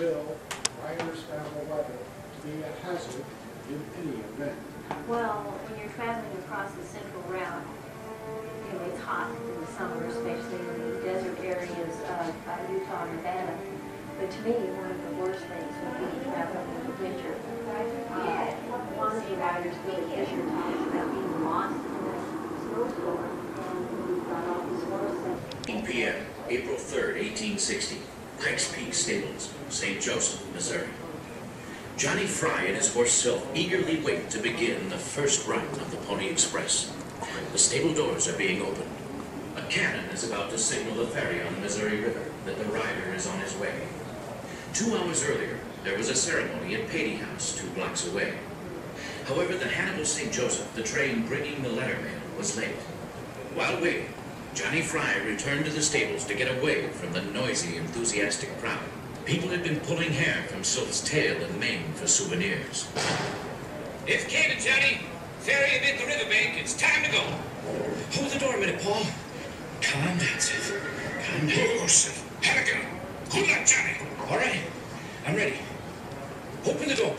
Still, riders found the weather to be a hazard in any event. Well, when you're traveling across the central route, you know, it's hot in the summer, especially in the desert areas of uh, Utah, and Nevada. But to me, one of the worst things would be traveling in the winter. Uh, One of the riders, Billy Fisher, talks about being lost in a snowstorm and he got off his horse and 1 p.m., April 3rd, 1860, Pikes Peak Stables, St. Joseph, Missouri. Johnny Fry and his horse Sylph eagerly wait to begin the first ride of the Pony Express. The stable doors are being opened. A cannon is about to signal the ferry on the Missouri River that the rider is on his way. Two hours earlier, there was a ceremony at Patee House, two blocks away. However, the Hannibal St. Joseph, the train bringing the letter mail, was late. While waiting, Johnny Fry returned to the stables to get away from the noisy, enthusiastic crowd. People had been pulling hair from Sylph's tail and mane for souvenirs. It's Cannon, Johnny. Ferry him at the riverbank. It's time to go. Hold the door a minute, Paul. Calm down, Sylph. Calm down. Oh, Seth. Have a gun. Good luck, Johnny. All right, I'm ready. Open the door.